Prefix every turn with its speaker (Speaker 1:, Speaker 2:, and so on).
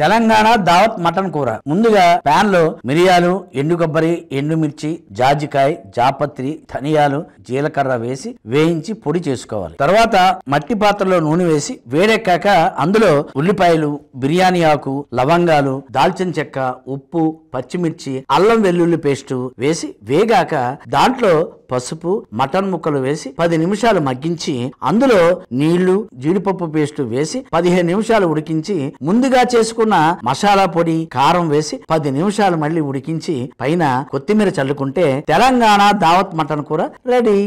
Speaker 1: తెలంగాణ దావత్ మటన్ కూర. ముందుగా ప్యాన్లో మిరియాలు ఎండు కొబ్బరి ఎండుమిర్చి జాజికాయ జాపత్రి ధనియాలు జీలకర్ర వేసి వేయించి పొడి చేసుకోవాలి. తర్వాత మట్టి పాత్రలో నూనె వేసి వేడెక్కాక అందులో ఉల్లిపాయలు బిర్యానీ ఆకు లవంగాలు దాల్చిన చెక్క ఉప్పు పచ్చిమిర్చి అల్లం వెల్లుల్లి పేస్ట్ వేసి వేగాక దాంట్లో పసుపు మటన్ ముక్కలు వేసి పది నిమిషాలు మగ్గించి అందులో నీళ్ళు జీడిపప్పు పేస్ట్ వేసి పదిహేను నిమిషాలు ఉడికించి ముందుగా చేసుకున్న మసాలా పొడి కారం వేసి పది నిమిషాలు మళ్ళీ ఉడికించి పైన కొత్తిమీర చల్లుకుంటే తెలంగాణ దావత్ మటన్ కూర రెడీ.